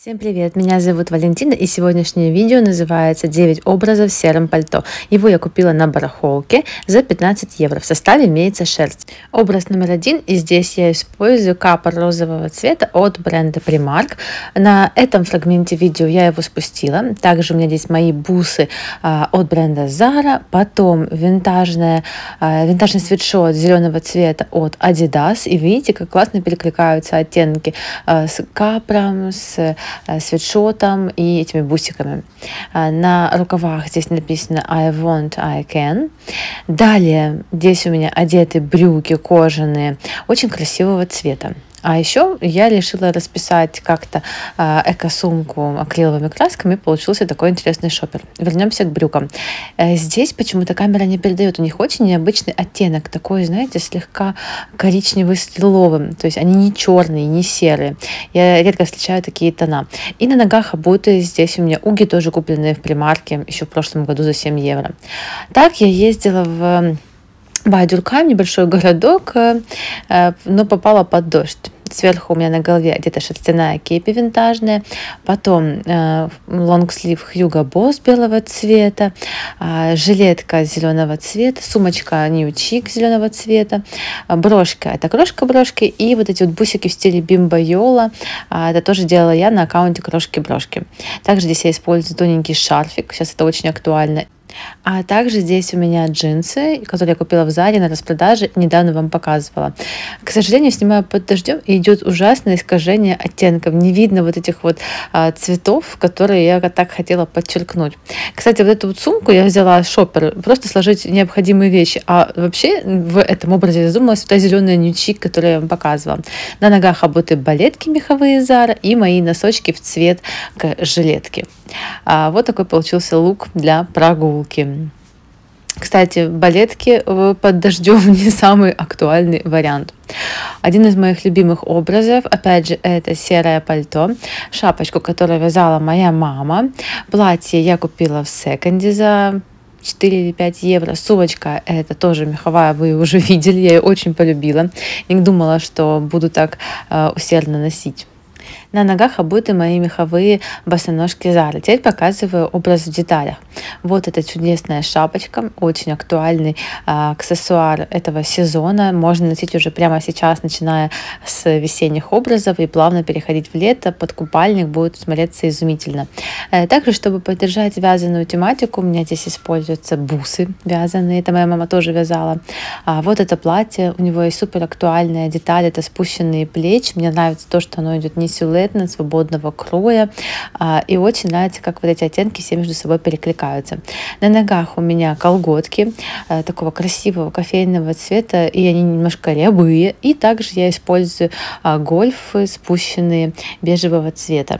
Всем привет, меня зовут Валентина и сегодняшнее видео называется 9 образов в сером пальто. Его я купила на барахолке за 15 евро, в составе имеется шерсть. Образ номер один и здесь я использую капор розового цвета от бренда Primark. На этом фрагменте видео я его спустила. Также у меня здесь мои бусы а, от бренда Zara, потом винтажная, а, винтажный свитшот зеленого цвета от Adidas. И видите, как классно перекликаются оттенки а, с капром, с свитшотом и этими бусиками. Э, на рукавах здесь написано I want, I can. Далее здесь у меня одеты брюки кожаные, очень красивого цвета. А еще я решила расписать как-то э, эко-сумку акриловыми красками, получился такой интересный шопер. Вернемся к брюкам. Э, здесь почему-то камера не передает, у них очень необычный оттенок, такой, знаете, слегка коричневый с то есть они не черные, не серые. Я редко встречаю такие тона. И на ногах обуты здесь у меня уги тоже купленные в примарке еще в прошлом году за 7 евро. Так я ездила в Бадюркам, небольшой городок, э, э, но попала под дождь. Сверху у меня на голове где-то шерстяная кепи винтажная, потом э, лонгслив Хьюго Босс белого цвета, э, жилетка зеленого цвета, сумочка New Chic зеленого цвета, брошка, это крошка брошки и вот эти вот бусики в стиле Бимба Йола, э, это тоже делала я на аккаунте крошки брошки. Также здесь я использую тоненький шарфик, сейчас это очень актуально, а также здесь у меня джинсы, которые я купила в Заре на распродаже, недавно вам показывала. К сожалению, снимаю под дождем, и идет ужасное искажение оттенков. Не видно вот этих вот а, цветов, которые я так хотела подчеркнуть. Кстати, вот эту вот сумку я взяла шопер, просто сложить необходимые вещи. А вообще в этом образе задумалась вот та зеленая нючик, которую я вам показывала. На ногах обуты балетки меховые Зара и мои носочки в цвет жилетки. А, вот такой получился лук для прогулки. Кстати, балетки под дождем не самый актуальный вариант. Один из моих любимых образов, опять же, это серое пальто, шапочку, которую вязала моя мама. Платье я купила в секонде за 4 или 5 евро. Сумочка это тоже меховая, вы уже видели, я ее очень полюбила. Не думала, что буду так э, усердно носить. На ногах обуты мои меховые босоножки Зары. Теперь показываю образ в деталях. Вот эта чудесная шапочка, очень актуальный а, аксессуар этого сезона. Можно носить уже прямо сейчас, начиная с весенних образов и плавно переходить в лето. Под купальник будет смотреться изумительно. Э, также, чтобы поддержать вязаную тематику, у меня здесь используются бусы вязаные. Это моя мама тоже вязала. А вот это платье, у него есть супер актуальная деталь, это спущенные плечи. Мне нравится то, что оно идет не силуэтно, свободного кроя. А, и очень нравится, как вот эти оттенки все между собой перекликаются. На ногах у меня колготки а, такого красивого кофейного цвета, и они немножко рябые. И также я использую а, гольфы спущенные бежевого цвета.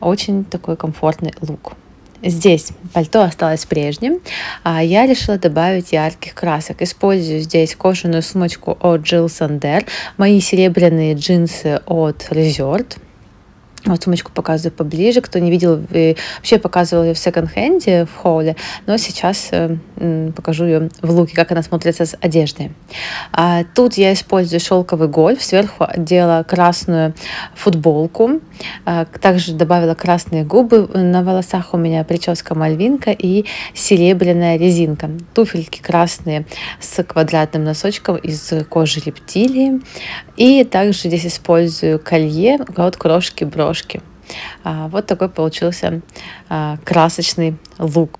Очень такой комфортный лук. Здесь пальто осталось прежним, а я решила добавить ярких красок. Использую здесь кожаную сумочку от Jill Sander, мои серебряные джинсы от Resort, вот сумочку показываю поближе. Кто не видел, вообще показывала ее в секонд-хенде в холле, но сейчас э, покажу ее в луке, как она смотрится с одеждой. А тут я использую шелковый гольф, сверху одела красную футболку, а, также добавила красные губы, на волосах у меня прическа мальвинка и серебряная резинка. Туфельки красные с квадратным носочком из кожи рептилии. И также здесь использую колье от крошки брошь дорожки. А, вот такой получился а, красочный лук.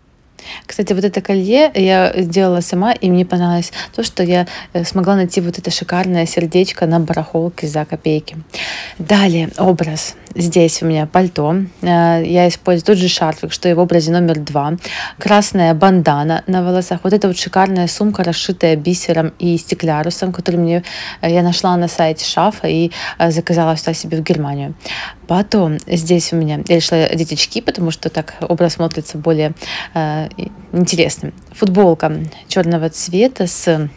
Кстати, вот это колье я сделала сама, и мне понравилось то, что я э, смогла найти вот это шикарное сердечко на барахолке за копейки. Далее образ. Здесь у меня пальто. Э, я использую тот же шарфик, что и в образе номер два. Красная бандана на волосах. Вот эта вот шикарная сумка, расшитая бисером и стеклярусом, которую мне э, я нашла на сайте Шафа и заказала сюда себе в Германию. Потом здесь у меня, я решила одеть очки, потому что так образ смотрится более интересным. Футболка черного цвета с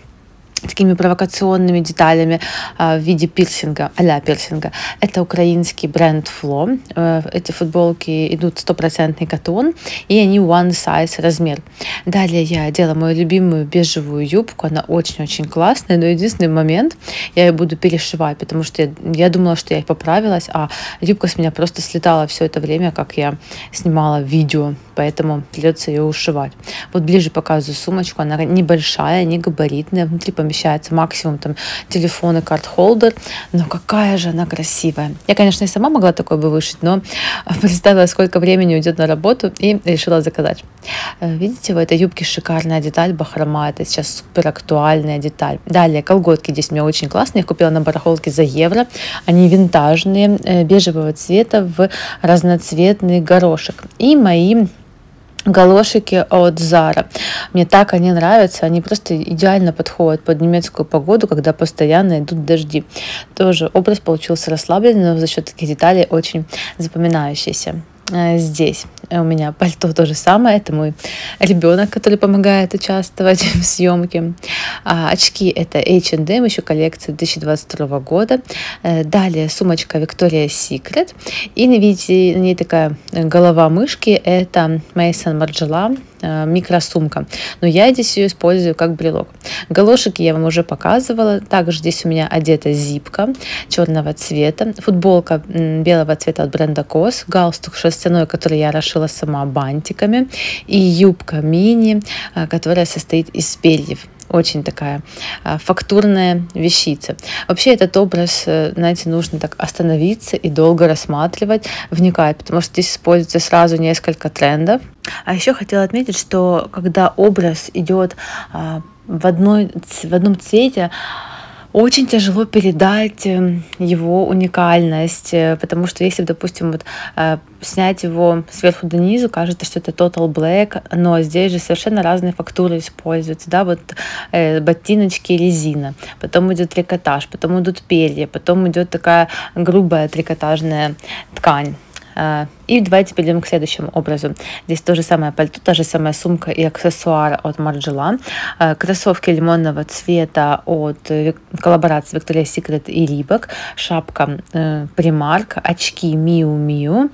такими провокационными деталями а, в виде пирсинга, а пирсинга. Это украинский бренд Flo. Э, эти футболки идут стопроцентный катон, и они one size размер. Далее я одела мою любимую бежевую юбку. Она очень-очень классная, но единственный момент, я ее буду перешивать, потому что я, я думала, что я поправилась, а юбка с меня просто слетала все это время, как я снимала видео, поэтому придется ее ушивать. Вот ближе показываю сумочку. Она небольшая, не габаритная, внутри помещается максимум там телефон и карт-холдер, но какая же она красивая. Я, конечно, и сама могла такое бы вышить, но представила, сколько времени уйдет на работу и решила заказать. Э, видите, в этой юбке шикарная деталь бахрома, это сейчас супер актуальная деталь. Далее, колготки здесь у меня очень классные, я купила на барахолке за евро, они винтажные, э, бежевого цвета в разноцветный горошек. И мои галошики от Zara. Мне так они нравятся, они просто идеально подходят под немецкую погоду, когда постоянно идут дожди. Тоже образ получился расслабленный, но за счет таких деталей очень запоминающийся. Э, здесь у меня пальто то же самое. Это мой ребенок, который помогает участвовать в съемке. А, очки это H&M, еще коллекция 2022 года. Э, далее сумочка Victoria's Secret. И видите, на ней такая голова мышки. Это Mason Э, микросумка. Но я здесь ее использую как брелок. Галошики я вам уже показывала. Также здесь у меня одета зипка черного цвета. Футболка белого цвета от бренда Кос. Галстук шерстяной, который я расшила сама бантиками. И юбка мини, э, которая состоит из перьев очень такая а, фактурная вещица. Вообще этот образ, э, знаете, нужно так остановиться и долго рассматривать, вникать, потому что здесь используется сразу несколько трендов. А еще хотела отметить, что когда образ идет а, в, одной, в одном цвете, очень тяжело передать эм, его уникальность, э, потому что если, допустим, вот, э, снять его сверху донизу, кажется, что это Total Black, но здесь же совершенно разные фактуры используются, да, вот э, ботиночки резина, потом идет трикотаж, потом идут перья, потом идет такая грубая трикотажная ткань. Э, и давайте перейдем к следующему образу. Здесь то же самое пальто, та же самая сумка и аксессуар от. Э, кроссовки лимонного цвета от э, коллаборации Victoria's Secret и Reebok. Шапка Primark, очки Miu Miu.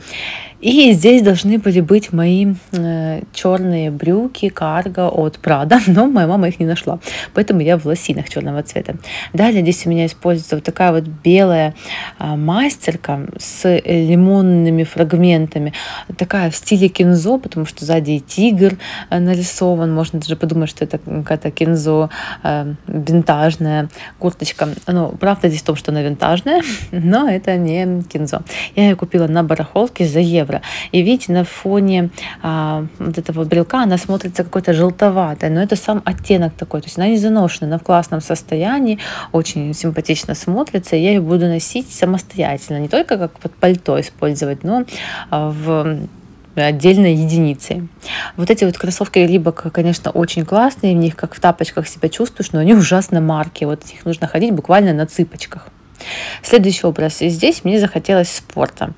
И здесь должны были быть мои э, черные брюки, карго от Прада, но моя мама их не нашла. Поэтому я в лосинах черного цвета. Далее здесь у меня используется вот такая вот белая э, мастерка с лимонными фрагментами. Такая в стиле кинзо, потому что сзади тигр э, нарисован. Можно даже подумать, что это какая-то кинзо э, винтажная курточка. Ну, правда здесь в том, что она винтажная, но это не кинзо. Я ее купила на барахолке за евро евро. И видите, на фоне а, вот этого брелка она смотрится какой-то желтоватой, но это сам оттенок такой, то есть она не заношена, она в классном состоянии, очень симпатично смотрится, и я ее буду носить самостоятельно, не только как под пальто использовать, но а, в отдельной единицей. Вот эти вот кроссовки Рибок, конечно, очень классные, в них как в тапочках себя чувствуешь, но они ужасно марки, вот их нужно ходить буквально на цыпочках. Следующий образ. И здесь мне захотелось спорта.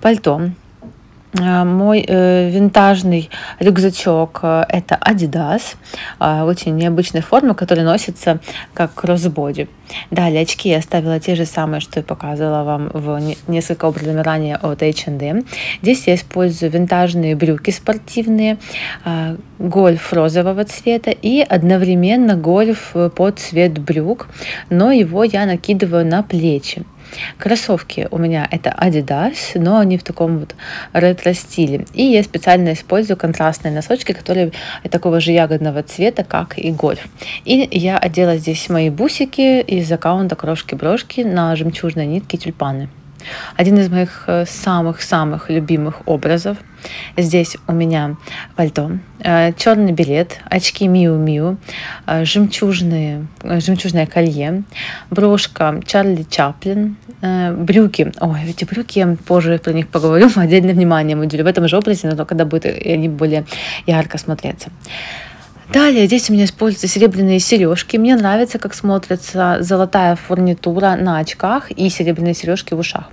Пальто мой э, винтажный рюкзачок э, это Adidas, э, очень необычной формы, который носится как кроссбоди. Далее очки я оставила те же самые, что и показывала вам в не, несколько образами ранее от H&M. Здесь я использую винтажные брюки спортивные, э, гольф розового цвета и одновременно гольф под цвет брюк, но его я накидываю на плечи. Кроссовки у меня это Adidas, но они в таком вот ретро-стиле. И я специально использую контрастные носочки, которые такого же ягодного цвета, как и гольф. И я одела здесь мои бусики из аккаунта Крошки-брошки на жемчужной нитке тюльпаны. Один из моих э, самых-самых любимых образов. Здесь у меня пальто, э, черный билет, очки Миу Миу, э, жемчужные, жемчужное колье, брошка Чарли Чаплин, брюки. Ой, эти брюки, я позже про них поговорю, отдельное внимание уделю в этом же образе, но когда будут они более ярко смотреться. Далее здесь у меня используются серебряные сережки. Мне нравится, как смотрится золотая фурнитура на очках и серебряные сережки в ушах.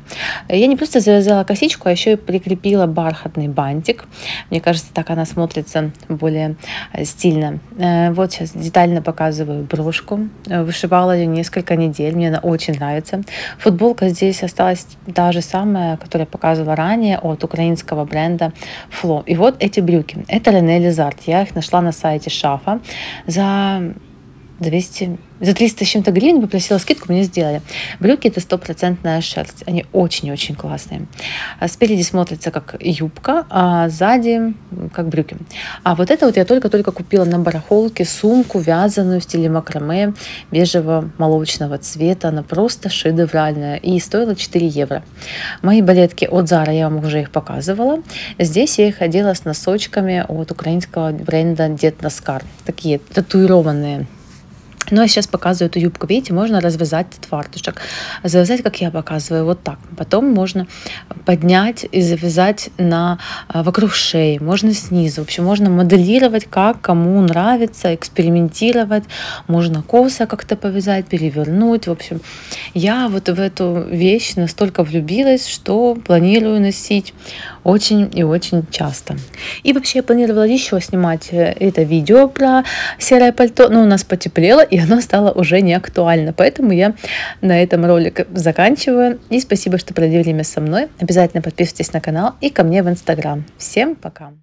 Я не просто завязала косичку, а еще и прикрепила бархатный бантик. Мне кажется, так она смотрится более стильно. Э, вот сейчас детально показываю брошку. Вышивала ее несколько недель. Мне она очень нравится. Футболка здесь осталась та же самая, которую я показывала ранее от украинского бренда Flo. И вот эти брюки. Это Рене Лизард. Я их нашла на сайте Шафа за 200, за 300 с чем-то гривен попросила скидку, мне сделали. Брюки это стопроцентная шерсть, они очень-очень классные. А спереди смотрится как юбка, а сзади как брюки. А вот это вот я только-только купила на барахолке сумку вязаную в стиле макраме бежевого молочного цвета. Она просто шедевральная и стоила 4 евро. Мои балетки от Zara, я вам уже их показывала. Здесь я их одела с носочками от украинского бренда Дед Наскар. Такие татуированные ну, а сейчас показываю эту юбку. Видите, можно развязать этот фартушек. Завязать, как я показываю, вот так. Потом можно поднять и завязать на, а, вокруг шеи. Можно снизу. В общем, можно моделировать, как кому нравится, экспериментировать. Можно косо как-то повязать, перевернуть. В общем, я вот в эту вещь настолько влюбилась, что планирую носить очень и очень часто. И вообще я планировала еще снимать э, это видео про серое пальто, но у нас потеплело, и оно стало уже не актуально. Поэтому я на этом ролик заканчиваю. И спасибо, что провели время со мной. Обязательно подписывайтесь на канал и ко мне в Инстаграм. Всем пока!